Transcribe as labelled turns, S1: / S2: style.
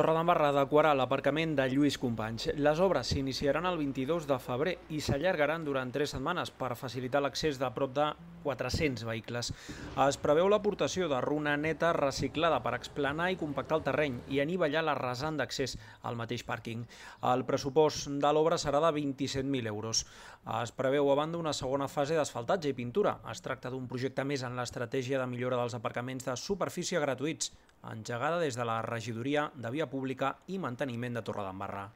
S1: Torredembarra adequarà l'aparcament de Lluís Companys. Les obres s'iniciaran el 22 de febrer i s'allargaran durant tres setmanes per facilitar l'accés de prop de 400 vehicles. Es preveu l'aportació de runa neta reciclada per explanar i compactar el terreny i anivellar la rasant d'accés al mateix pàrquing. El pressupost de l'obra serà de 27.000 euros. Es preveu a banda una segona fase d'asfaltatge i pintura. Es tracta d'un projecte més en l'estratègia de millora dels aparcaments de superfície gratuïts, engegada des de la regidoria de Via Pública i Manteniment de Torredembarra.